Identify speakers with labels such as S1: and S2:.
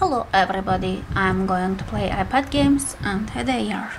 S1: Hello everybody, I'm going to play iPad games and here they are.